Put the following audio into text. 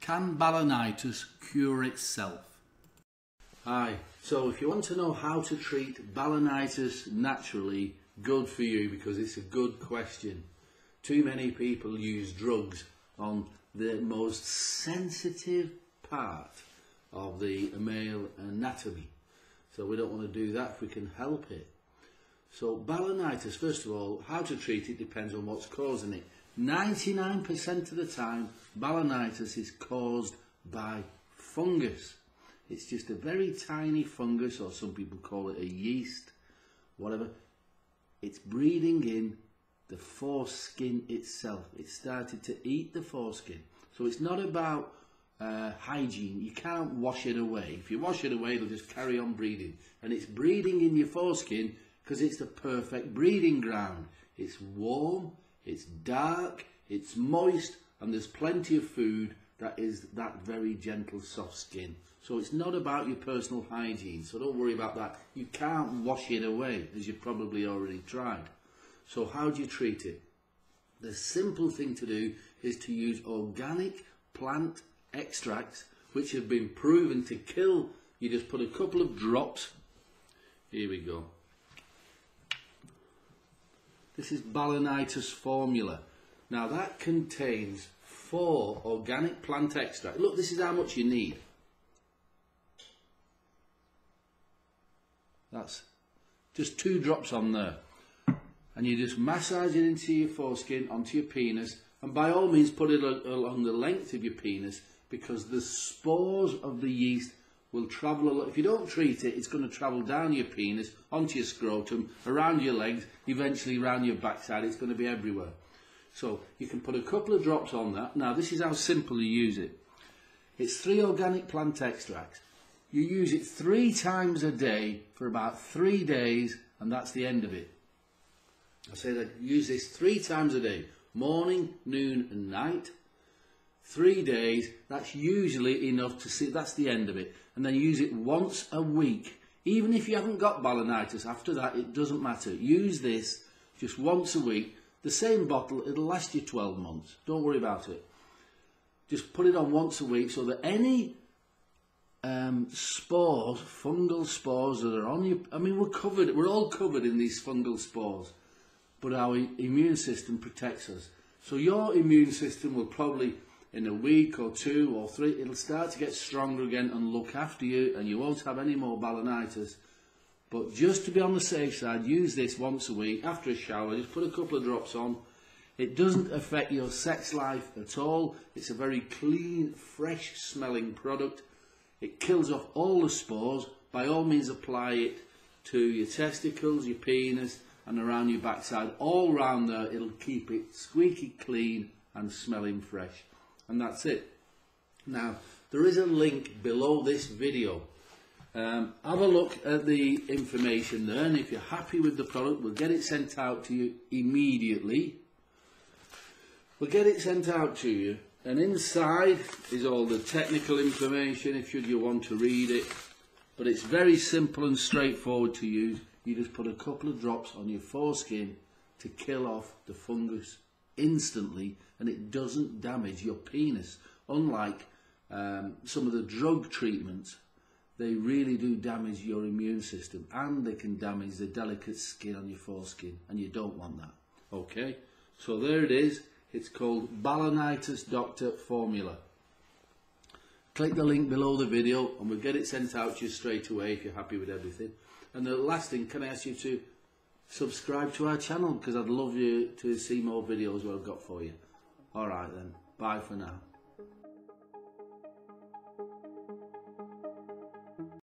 Can balanitis cure itself? Hi, so if you want to know how to treat balanitis naturally, good for you because it's a good question. Too many people use drugs on the most sensitive part of the male anatomy. So we don't want to do that if we can help it. So balanitis, first of all, how to treat it depends on what's causing it. 99% of the time, balanitis is caused by fungus. It's just a very tiny fungus, or some people call it a yeast, whatever. It's breeding in the foreskin itself. It started to eat the foreskin. So it's not about uh, hygiene. You can't wash it away. If you wash it away, it'll just carry on breeding. And it's breeding in your foreskin because it's the perfect breeding ground. It's warm, it's dark, it's moist, and there's plenty of food that is that very gentle soft skin. So it's not about your personal hygiene, so don't worry about that. You can't wash it away, as you've probably already tried. So how do you treat it? The simple thing to do is to use organic plant extracts, which have been proven to kill. You just put a couple of drops. Here we go. This is Balanitis formula. Now that contains four organic plant extract. Look, this is how much you need. That's just two drops on there. And you just massage it into your foreskin, onto your penis, and by all means put it along the length of your penis because the spores of the yeast will travel a lot. If you don't treat it, it's going to travel down your penis, onto your scrotum, around your legs, eventually around your backside. It's going to be everywhere. So you can put a couple of drops on that. Now this is how simple you use it. It's three organic plant extracts. You use it three times a day for about three days and that's the end of it. I say that use this three times a day, morning, noon and night. Three days, that's usually enough to see, that's the end of it. And then use it once a week. Even if you haven't got balanitis, after that it doesn't matter. Use this just once a week. The same bottle, it'll last you 12 months. Don't worry about it. Just put it on once a week so that any um, spores, fungal spores that are on you. I mean, we're covered, we're all covered in these fungal spores, but our immune system protects us. So your immune system will probably, in a week or two or three, it'll start to get stronger again and look after you, and you won't have any more balanitis. But just to be on the safe side, use this once a week after a shower. Just put a couple of drops on. It doesn't affect your sex life at all. It's a very clean, fresh smelling product it kills off all the spores. By all means apply it to your testicles, your penis and around your backside. All round there it'll keep it squeaky clean and smelling fresh. And that's it. Now there is a link below this video. Um, have a look at the information there and if you're happy with the product we'll get it sent out to you immediately. We'll get it sent out to you and inside is all the technical information if you want to read it. But it's very simple and straightforward to use. You just put a couple of drops on your foreskin to kill off the fungus instantly and it doesn't damage your penis. Unlike um, some of the drug treatments, they really do damage your immune system and they can damage the delicate skin on your foreskin and you don't want that. Okay, so there it is. It's called Balanitis Doctor Formula. Click the link below the video and we'll get it sent out to you straight away if you're happy with everything. And the last thing, can I ask you to subscribe to our channel because I'd love you to see more videos what I've got for you. Alright then, bye for now.